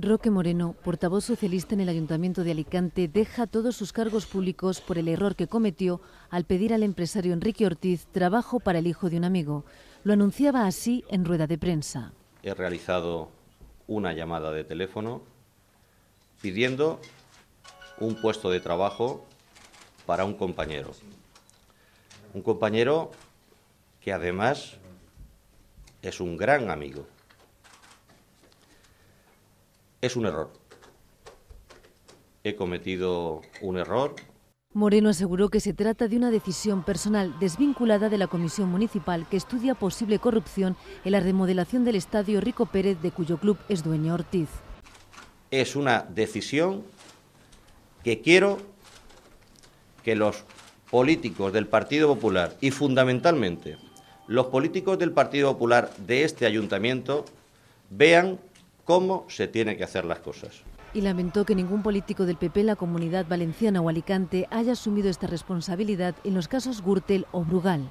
Roque Moreno, portavoz socialista en el Ayuntamiento de Alicante, deja todos sus cargos públicos por el error que cometió al pedir al empresario Enrique Ortiz trabajo para el hijo de un amigo. Lo anunciaba así en rueda de prensa. He realizado una llamada de teléfono pidiendo un puesto de trabajo para un compañero. Un compañero que además es un gran amigo. Es un error. He cometido un error. Moreno aseguró que se trata de una decisión personal desvinculada de la Comisión Municipal que estudia posible corrupción en la remodelación del Estadio Rico Pérez, de cuyo club es dueño Ortiz. Es una decisión que quiero que los políticos del Partido Popular y fundamentalmente los políticos del Partido Popular de este ayuntamiento vean cómo se tienen que hacer las cosas. Y lamentó que ningún político del PP, la Comunidad Valenciana o Alicante haya asumido esta responsabilidad en los casos Gürtel o Brugal.